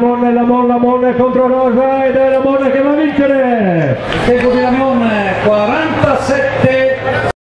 Monne, la Monna, Monne contro Rosa ed è la Monne che va a vincere! Tempo di la Monne, 47